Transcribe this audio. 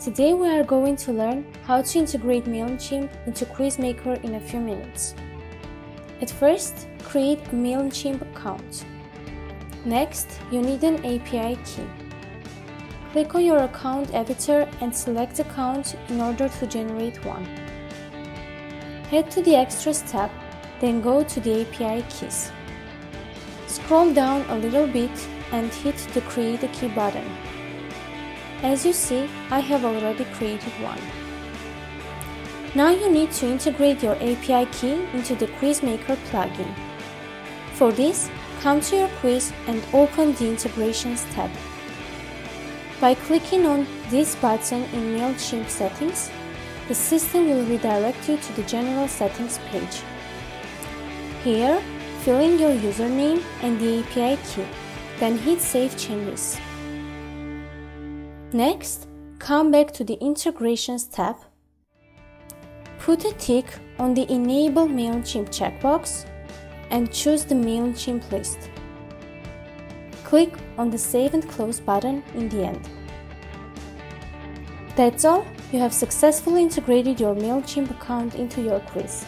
Today we are going to learn how to integrate MailChimp into QuizMaker in a few minutes. At first, create a MailChimp account. Next, you need an API key. Click on your account editor and select account in order to generate one. Head to the Extras tab, then go to the API keys. Scroll down a little bit and hit the Create a Key button. As you see, I have already created one. Now you need to integrate your API key into the QuizMaker plugin. For this, come to your quiz and open the Integrations tab. By clicking on this button in MailChimp settings, the system will redirect you to the General Settings page. Here, fill in your username and the API key, then hit Save Changes. Next, come back to the Integrations tab. Put a tick on the Enable MailChimp checkbox and choose the MailChimp list. Click on the Save and Close button in the end. That's all, you have successfully integrated your MailChimp account into your quiz.